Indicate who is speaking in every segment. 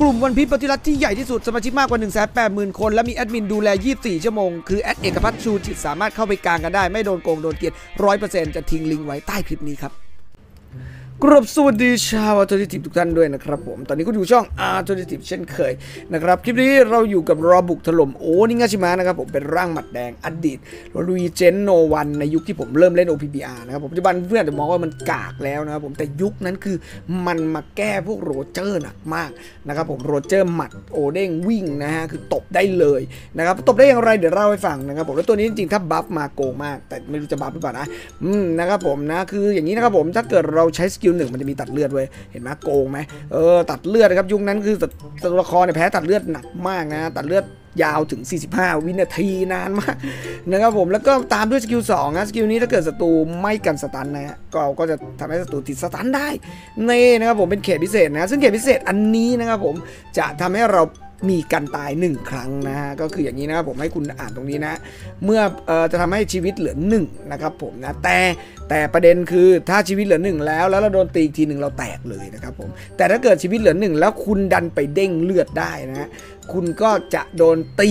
Speaker 1: กลุ่ม One Piece Bounty Rush ที่ใหญ่ที่สุดสมาชิกมากกว่า 1 8 0 0 0 0 คน และมีแอดมินดูแล 24 ชั่วโมง คือแอดเอกพัฒน์ชูจิตสามารถเข้าไปกลางกันได้ ไม่โดนโกงโดนเกลียด100%จะทิ้งลิงก์ไว้ใต้คลิปนี้ครับ ครับสวัสดีชาว Alternative ทุกท่านด้วยนะครับผม ตอนนี้ก็อยู่ช่อง Alternative เช่นเคยนะครับ คลิปนี้เราอยู่กับ Law บุกถล่มโอนิงาชิมะนะครับผมเป็นร่างหมัดแดงอดีต legend No.1ในยุคที่ผมเริ่มเล่น OPBR นะครับผมปัจจุบันเพื่อนอาจจะมองว่ามันกากแล้วนะครับผมแต่ยุคนั้นคือมันมาแก้พวกโรเจอร์หนักมากนะครับผมโรเจอร์หมัดโอเด้งวิ่งนะฮะคือตบได้เลยนะครับตบได้อย่างไรเดี๋ยวเล่าให้ฟังนะครับผมแล้วตัวนี้จริงๆถ้า buff มาโกงมาก แต่ไม่รู้จะ buff หรือเปล่านะอืมนะครับผมนะคืออย่างนี้นะครับผมถ้าเกิดเราใช้ skill หนึ่งมันจะมีตัดเลือดเว้ยเห็นไหมโกงไหมเออตัดเลือดนะครับยุคนั้นคือตัวละครเนี่ยแพ้ตัดเลือดหนักมากนะตัดเลือดยาวถึง 45 วินาทีนานมากนะครับผมแล้วก็ตามด้วย skill 2นะ skill นี้ถ้าเกิดศัตรูไม่กันสตันนะก็ก็จะทำให้ศัตรูติดสตันได้เน่นะครับผมเป็นเขตพิเศษนะซึ่งเขตพิเศษอันนี้นะครับผมจะทำให้เรา มีการตาย 1 ครั้งนะฮะก็คืออย่างนี้นะครับผมให้คุณอ่านตรงนี้นะ เมื่อออจะทำให้ชีวิตเหลือ1นะครับผมนะแต่แต่ประเด็นคือถ้าชีวิตเหลือ 1 แล้วแล้วเราโดนตีอีกทีหนึ่งเราแตกเลยนะครับผมแต่ถ้าเกิดชีวิตเหลือ 1 แล้วคุณดันไปเด้งเลือดได้นะฮะ คุณก็จะโดนตี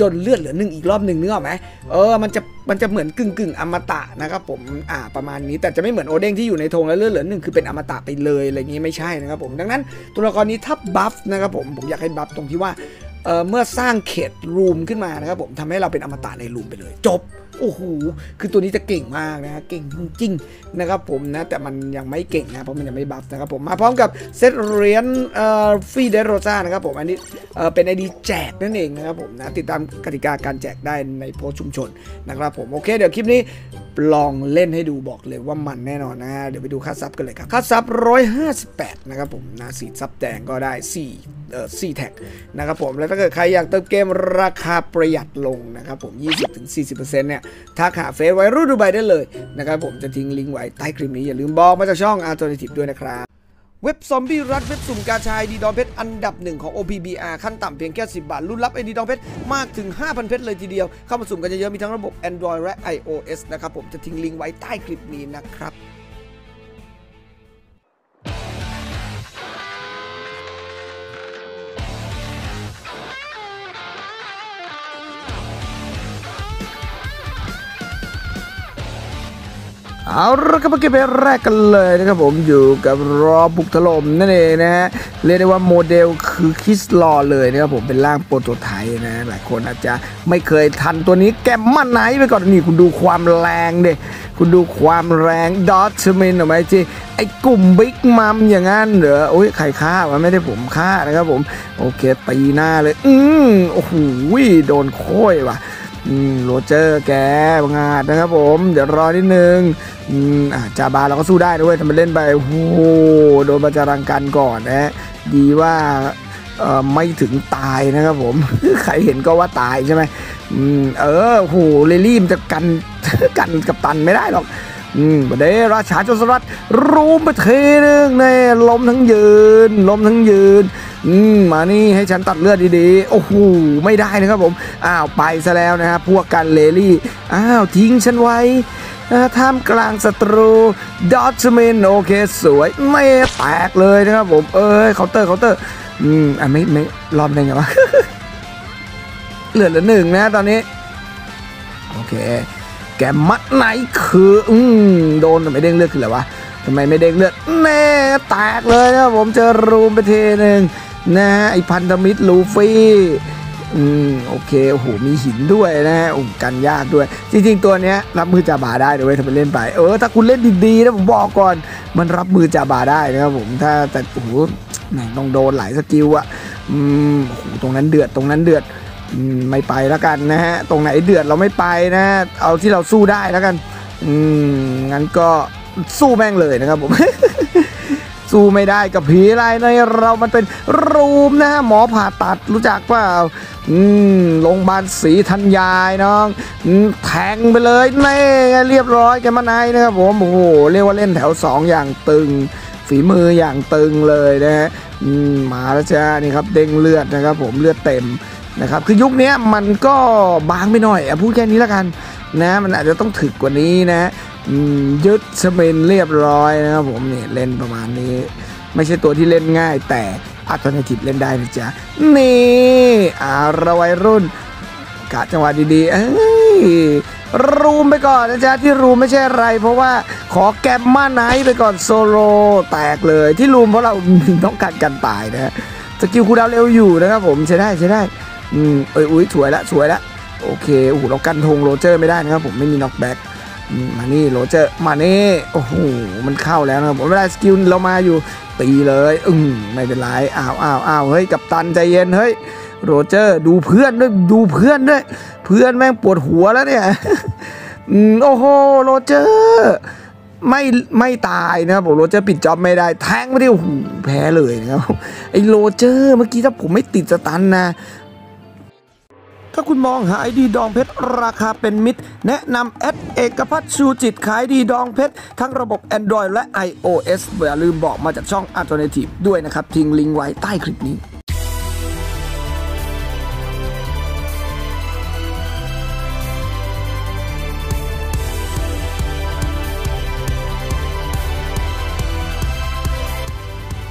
Speaker 1: จนเลือดเหลือหนึ่งอีกรอบหนึ่งนึกออกไหมเออมันจะมันจะเหมือนกึ่งกึ่งอมตะนะครับผมอ่าประมาณนี้แต่จะไม่เหมือนโอเด้งที่อยู่ในธงแล้วเลือดเหลือหนึ่งคือเป็นอมตะไปเลยอะไรอย่างนี้ไม่ใช่นะครับผมดังนั้นตัวละครนี้ถ้าบัฟนะครับผมผมอยากให้บัฟตรงที่ว่า เเมื่อสร้างเขตรูมขึ้นมานะครับผมทำให้เราเป็นอมตะในรูมไปเลย จบโอ้โห คือตัวนี้จะเก่งมากนะ เก่งจริงๆนะครับผมนะ แต่มันยังไม่เก่งนะ เพราะมันยังไม่บัฟนะครับผม มาพร้อมกับเซตเหรียญฟรีเดโรซ่านะครับผม อันนี้เเป็น ID แจกนั่นเองนะครับผมนะ ติดตามกติกาการแจกได้ในโพสชุมชนนะครับผม โอเค เดี๋ยวคลิปนี้ลองเล่นให้ดูบอกเลยว่ามันแน่นอนนะ เดี๋ยวไปดูค่า sup กันเลยครับ ค่า sup 158 นะครับผมนะสี sup แดงก็ได้4เอ่อ4 tag นะครับผม แล้วถ้าเกิดใครอยากเติมเกมราคาประหยัดลงนะครับผม 20-40%เนี่ยทักหาเฟซไว้รูดดูใบได้เลยนะครับผมจะทิ้งลิงก์ไว้ใต้คลิปนี้อย่าลืมบอกมาจากช่อง Alternative ด้วยนะครับ เว็บซอมบี้รัดเว็บสุ่มกาชายดีดองเพชรอันดับหนึ่งของ OPBR ขั้นต่ำเพียงแค่ 10 บาทรุ่นรับไอดีดองเพชรมากถึง 5,000 เพชรเลยทีเดียว เข้ามาสุ่มกันเยอะๆมีทั้งระบบ Android และ iOS นะครับผมจะทิ้งลิงก์ไว้ใต้คลิปนี้นะครับ เอาละครับมาเก็บแรกกันเลยนะครับผมอยู่กับรอบุกถล่มนั่นเองนะฮะเรียกได้ว่าโมเดลคือคิสลอเลยนะครับผมเป็นร่างโปรโตไทป์นะหลายคนอาจจะไม่เคยทันตัวนี้แกมมันไหนไปก่อนนี่คุณดูความแรงเด็คุณดูความแรงดอทเมินออไหมจีไอ้กลุ่มบิ๊กมัมอย่างนั้นเหรอโอ้ยใครฆ่ามันไม่ได้ผมฆ่านะครับผมโอเคตีหน้าเลย อืมโอ้โหโดนโค้ยว่ะ โรเจอร์แกบังอาจนะครับผม เดี๋ยวรอนิดนึงอ่าจาบาเราก็สู้ได้ด้วยทำไปเล่นไปโอ้โหโดนบาจารังกันก่อนนะดีว่าไม่ถึงตายนะครับผม ใครเห็นก็ว่าตายใช่ไหมเออโอ้โหเลลี่มันจะกันกันกับตันไม่ได้หรอกอืมวันนี้ราชาจสรัตรูมไปเทนึงเน่ล้มทั้งยืนล้มทั้งยืน อืมมานี่ให้ฉันตัดเลือดดีๆ โอ้โห ไม่ได้นะครับผม อ้าว ไปซะแล้วนะฮะพวกกันเลลี่ อ้าว ทิ้งฉันไว้ท่ามกลางศัตรูดอทเมนโอเค สวย ไม่แตกเลยนะครับผม เอ้ยเคาน์เตอร์เคาน์เตอร์ อืม อะ ไม่ ไม่รอบได้ไงวะเหลือเหลือหนึ่งนะตอนนี้ โอเค แกมัดไหนคือ อืม โดนไม่เด้งเลือดคืออะไรวะทำไมไม่เด้งเลือดแน่แตกเลยนะครับผมเจอรูมไปทีหนึ่ง นะฮะไอพันธมิตรลูฟี่อืมโอเคโอ้โหมีหินด้วยนะฮะอ้กันยากด้วย จริงๆตัวเนี้ยรับมือจ่าบาได้เดี๋ยวไว้ทำไปเล่นไป เออถ้าคุณเล่นดีๆนะผมบอกก่อน มันรับมือจ่าบาได้นะครับผมถ้าแต่โอ้โหต้องโดนหลายสกิลอะอืมโอ้โหตรงนั้นเดือดตรงนั้นเดือดอืมไม่ไปแล้วกันนะฮะตรงไหนเดือดเราไม่ไปนะเอาที่เราสู้ได้แล้วกันอืมงั้นก็สู้แม่งเลยนะครับผม สู้ไม่ได้กับผีอะไรในเรามันเป็นรูมนะฮะหมอผ่าตัดรู้จักเปล่าอืมโรงพยาบาลศรีธัญญายน้องอแทงไปเลยแน่เรียบร้อยแกมาไนายนะครับผมโอ้โหเรียกว่าเล่นแถวสองอย่างตึง ฝีมืออย่างตึงเลยนะฮะอืมมาแล้วจ้านี่ครับเด้งเลือดนะครับ ผมเลือดเต็มนะครับคือยุคนี้มันก็บางไปหน่อยอะพูดแค่นี้แล้วกันนะ มันอาจจะต้องถึกกว่านี้นะ ยึดสเปนเรียบร้อยนะครับผมเนี่ยเล่นประมาณนี้ ไม่ใช่ตัวที่เล่นง่าย แต่อัลเทอร์เนทีฟเล่นได้นะจ๊ะ นี่อาระวัยรุ่น กะจังหวะดีๆเอ้ยรูมไปก่อนนะจ๊ะ ที่รูมไม่ใช่อะไร เพราะว่าขอแกมมาไนท์ไปก่อนโซโลแตกเลยที่รูมเพราะเราต้องการกันตายนะฮะสกิลคูดาวเร็วอยู่นะครับผมใช้ได้ใช้ได้อืมเอ้ยอุ้ยสวยละสวยละโอเคโอ้โหเรากันธงโรเจอร์ไม่ได้นะครับผมไม่มี knockback มานี่โรเจอร์มานี่โอ้โหมันเข้าแล้วนะครับผมไม่ได้ skill เรามาอยู่ตีเลยอืมไม่เป็นไรอ้าวอ้าวอ้าวเฮ้ยกับตันใจเย็นเฮ้ยโรเจอร์ดูเพื่อนด้วยดูเพื่อนด้วย เพื่อนแม่งปวดหัวแล้วเนี่ยอืมโอ้โหโรเจอร์ไม่ไม่ตายนะครับผมโรเจอร์ปิด job ไม่ได้ แทงไม่ได้โอ้โหแพ้เลยนะครับไอ้โรเจอร์เมื่อกี้ถ้าผมไม่ติด stun นะ ถ้าคุณมองหาไอดีดองเพชรราคาเป็นมิตร แนะนำแอดเอกพัฒน์ชูจิตขายดีดองเพชรทั้งระบบ Android และ iOS อย่าลืมบอกมาจากช่อง Alternative ด้วยนะครับ ทิ้งลิงก์ไว้ใต้คลิปนี้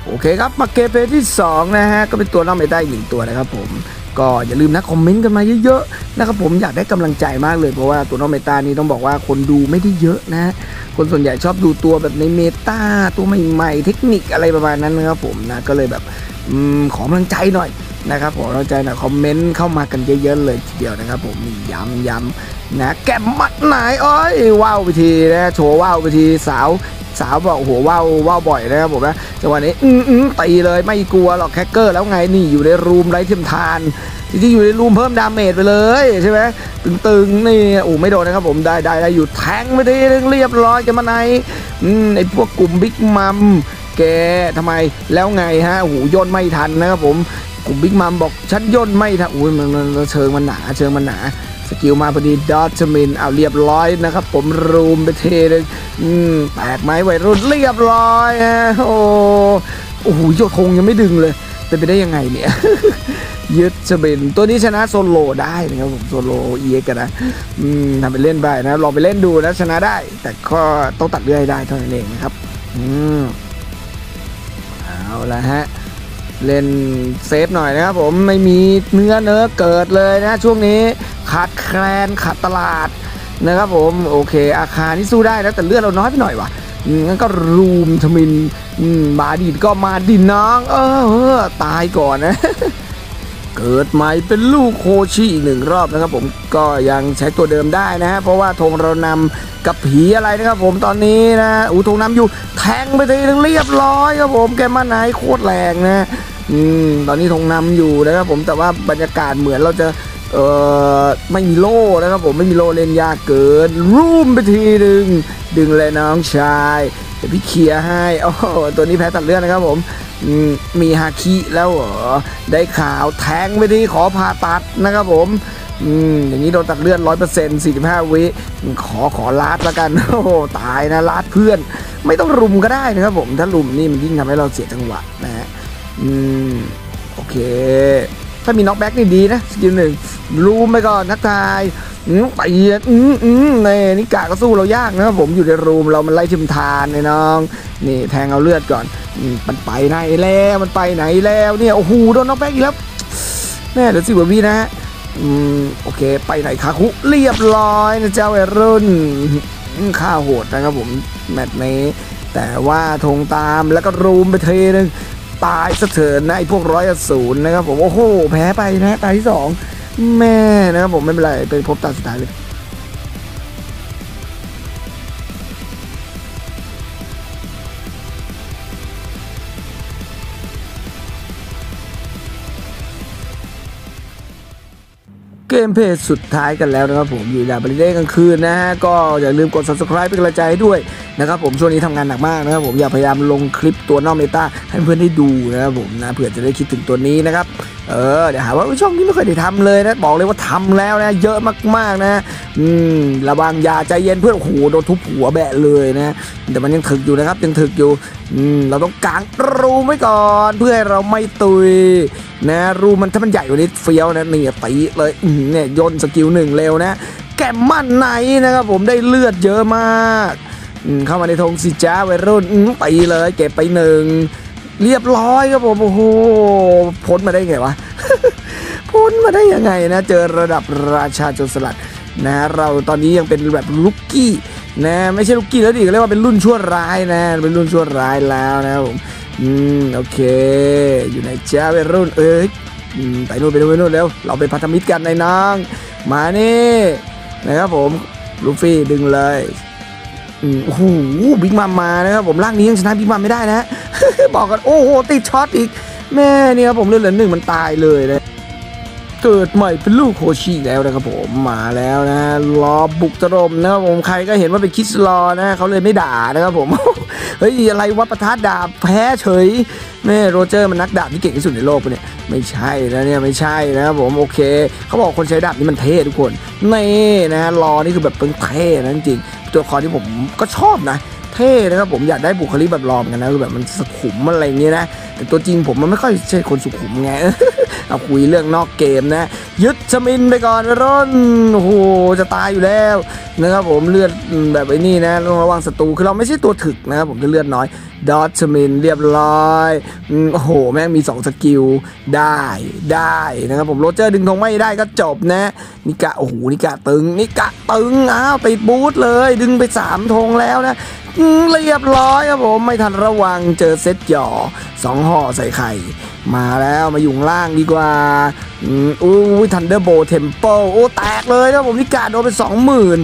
Speaker 1: โอเคครับมาเกมเพย์ที่ 2 นะฮะ ก็เป็นตัวนอกเมตาอีกหนึ่งตัวนะครับผม ก็อย่าลืมนะคอมเมนต์กันมาเยอะๆนะครับผมอยากได้กำลังใจมากเลยเพราะว่าตัวนอกเมตานี้ต้องบอกว่าคนดูไม่ได้เยอะนะคนส่วนใหญ่ชอบดูตัวแบบในเมตาตัวใหม่ๆ เทคนิคอะไรประมาณนั้นนะครับผมนะก็เลยแบบอขอกำลังใจหน่อยนะครับขอกำลังใจหน่อยคอมเมนต์เข้ามากันเยอะๆเลยทีเดียวนะครับผมย้ำย้ำนะแกมมัดไหนเอ้ยว้าวไปทีนะโชว์ว้าวไปทีสาว สาวบอกโอ้โหว้าวว้าวบ่อยนะครับผมนะจังหวะนี้อืมอืมตีเลยไม่กลัวหรอกแคคเกอร์แล้วไงนี่อยู่ในรูมไร้เทียมทานจริงๆอยู่ในรูมเพิ่มดาเมจไปเลยใช่ไหมตึงๆนี่โอ้ไม่โดนนะครับผมได้ได้ได้อยู่แทงไม่ได้เรียบร้อยกันมาในอืมไอพวกกลุ่มบิ๊กมัมแกทำไมแล้วไงฮะโอ้โหย่นไม่ทันนะครับผมกลุ่มบิ๊กมัมบอกฉันย่นไม่ทันอุ้ยมันมันเชิงมันหนาเชิงมันหนา สกิลมาพอดีดอทมินเอาเรียบร้อยนะครับ ผมรูมไปเทเลยอืมแตกไหมวัยรุ่นเรียบร้อยฮะโอ้โอ้โหโยธงยังไม่ดึงเลยเป็นไปได้ยังไงเนี่ยยึดชบินตัวนี้ชนะโซโลได้นะครับผมโซโลเอ็กกันนะอืมทำไปเล่นไปนะลองไปเล่นดูนะชนะได้ แต่ก็ต้องตัดเลื่อยได้เท่านั้นเองนะครับอืมเอาละฮะเล่นเซฟหน่อยนะครับผมไม่มีเนื้อเนื้อเกิดเลยนะช่วงนี้ ขาดแคลนขาดตลาดนะครับผมโอเค อาคารนี่สู้ได้นะแต่เลือดเราน้อยไปหน่อยว่ะอืมงั้นก็รูมทมินอืมมาดินก็มาดินน้องเออเออตายก่อนนะเกิดใหม่เป็นลูกโคชิอีกหนึ่งรอบนะครับผมก็ยังใช้ตัวเดิมได้นะฮะเพราะว่าธงเรานำกับผีอะไรนะครับผมตอนนี้นะอูธงนำอยู่แทงไปทีนึงเรียบร้อยครับผมแกมาไหนโคตรแรงนะอืมตอนนี้ธงนำอยู่นะครับผมแต่ว่าบรรยากาศเหมือนเราจะ เออไม่มีโล่นะครับผมไม่มีโล่เล่นยากเกินรูมไปทีหนึ่งดึงเลยน้องชายเดี๋ยวพี่เคลียร์ให้โอ้ตัวนี้แพ้ตัดเลือดนะครับผมมีฮาคิแล้วเหรอได้ข่าวแทงไม่ดีขอผ่าตัดนะครับผมอืมอย่างนี้โดนตัดเลือดร้อยเปอร์เซ็นต์สี่สิบห้าวิขอขอลาดแล้วกันโอ้ตายนะลาดเพื่อน ไม่ต้อง room ก็ได้นะครับผมถ้า room นี่มันยิ่งทำให้เราเสียจังหวะนะฮะอืมโอเค ถ้ามี knockback นี่ดีนะ skill หนึ่ง room ไปก่อนทักทายอืมตีอืมอืมในนี่กาก็สู้เรายากนะครับผมอยู่ใน room เรามันไร้เทียมทานเลยน้อง นี่แทงเอาเลือดก่อนมันไปไหนแล้วมันไปไหนแล้วเนี่ยโอ้โหโดน knockback อีกแล้วแน่เดี๋ยวสิบว่าวินะฮะอืมโอเค ไปไหนคาคุเรียบร้อยนะจ้าวัยรุ่นอืมค่าโหดนะครับผมแมตช์นี้แต่ว่าธงตามแล้วก็รูมไปเทนึง ตายสะเถินนะไอ้พวกร้อยศูนย์นะครับผมโอ้โหแพ้ไปนะตายที่สองแม่นะครับผมไม่เป็นไรไปพบตาสุดท้ายเลยเกมเพลย์สุดท้ายกันแล้วนะครับผมอยู่ดาบริเด้กลางคืนนะฮะ ก็อย่าลืมกด subscribe เป็นกำลังใจให้ด้วยนะครับผมช่วงนี้ทำงานหนักมากนะครับผมอย่าพยายามลงคลิปตัวนอกเมตาให้เพื่อนได้ดูนะครับผมนะเผื่อจะได้คิดถึงตัวนี้นะครับเออเดี๋ยวหาว่าช่องนี้ไม่เคยได้ทำเลยนะบอกเลยว่าทำแล้วนะ เยอะมากๆนะอืมระวังยาใจเย็นเพื่อนโอ้โหโดนทุบหัวแบะเลยนะแต่มันยังถึกอยู่นะครับยังถึกอยู่อืมเราต้องกางรูไว้ก่อนเพื่อให้เราไม่ตุยนะรูมันถ้ามันใหญ่กว่านี้เฟี้ยวนะนี่ตีเลยอื้อหือเนี่ยย่นสกิลหนึ่งเร็วนะแกมมั่นไหนนะครับผมได้เลือดเยอะมาก เข้ามาในธงสิจ้าวัยรุ่นตีเลยเก็บไปหนึ่งเรียบร้อยครับผมโอ้โหพ้นมาได้ไงวะพ้นมาได้ยังไงนะ เจอระดับราชาโจรสลัดนะเราตอนนี้ยังเป็นแบบลุกกี้นะไม่ใช่ลุกกี้แล้วดิเรียกว่าเป็นรุ่นชั่วร้ายนะ เป็นรุ่นชั่วร้ายแล้วนะผมอืมโอเค อยู่ในจ้าเป็นรุ่นเอ้ยไปนู่นไปนู่นไปนู่นแล้ว เราเป็นพันธมิตรกันในน้องมานี่นะครับผมลูฟี่ดึงเลย โอ้โหบิ๊กมัมมานะครับผมร่างนี้ยังชนะบิ๊กมัมไม่ได้นะ บอกกันโอ้โหติดช็อตอีก แม่เนี่ยครับผมเลือดเหลือหนึ่งมันตายเลยนะเกิดใหม่เป็นลูกโคชิแล้วนะครับผมมาแล้วนะรอบุกตรมนะครับผมใครก็เห็นว่าเป็นคิสลอนะเขาเลยไม่ด่านะครับผมเฮ้ยอะไรวะประทัดดาบแพ้เฉย แม่โรเจอร์มันนักดาบที่เก่งที่สุดในโลกปะเนี่ยไม่ใช่นะเนี่ยไม่ใช่นะครับผมโอเคเขาบอกคนใช้ดาบนี่มันเท่ทุกคนนี่นะรอนี่คือแบบเป็นเท่นะจริงตัวละครที่ผมก็ชอบนะเท่นะครับผมอยากได้บุคลิกแบบรอมกันนะคือแบบมันสุขุมอะไรเงี้ยนะแต่ตัวจริงผมมันไม่ค่อยใช่คนสุขุมไง เอาคุยเรื่องนอกเกมนะ ยึดชมินไปก่อนร่นโอ้โหจะตายอยู่แล้วนะครับผมเลือดแบบไอ้นี่นะต้องระวังศัตรูคือเราไม่ใช่ตัวถึกนะครับผมจะเลือดน้อยดอทชมินเรียบร้อยโอ้โหแม่งมี 2 สกิลได้ได้นะครับผมโรเจอร์ดึงธงไม่ได้ก็จบนะนิกะโอ้โหนิกะตึงนิกะตึงอ้าวติดบูทเลยดึงไป3ธงแล้วนะ เรียบร้อยครับผมไม่ทันระวังเจอเซตหย่อสองห่อใส่ไข่ มาแล้วมาอยู่งล่างดีกว่าอืมอู้ทันเดอร์โบเทมเปิลโอ้แตกเลยนะผมนิกาโดนไปสองหมื่น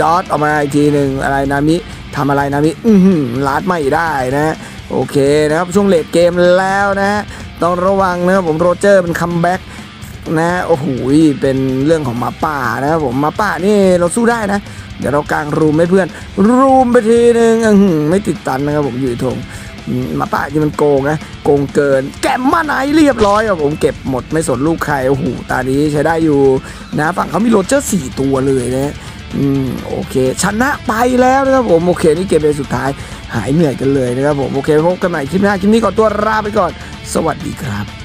Speaker 1: ดอทออกมาอีกทีหนึ่งอะไรนามิทำอะไรนามิอือหือลาดไม่ได้นะโอเคนะครับช่วงเลดเกมแล้วนะต้องระวังนะครับผมโรเจอร์มันคัมแบ็ก นะโอ้โหเป็นเรื่องของมาป่านะครับผมมาป่านี่เราสู้ได้นะ เดี๋ยวเรากางรูมให้เพื่อน รูมไปทีนึงอื้อหือไม่ติดตันนะครับผมอยู่ในธงมาป่าที่มันโกงนะโกงเกิน แกมมาไหนเรียบร้อยครับผมเก็บหมดไม่สนลูกใครโอ้โหตานี้ใช้ได้อยู่นะฝั่งเขามีโรเจอร์สี่ตัวเลยนะอืมโอเค ชนะไปแล้วนะครับผมโอเคนี่เกมเป็นสุดท้าย หายเหนื่อยกันเลยนะครับผมโอเคพบกันใหม่คลิปหน้าคลิปนี้ก่อตัวลาไปก่อน สวัสดีครับ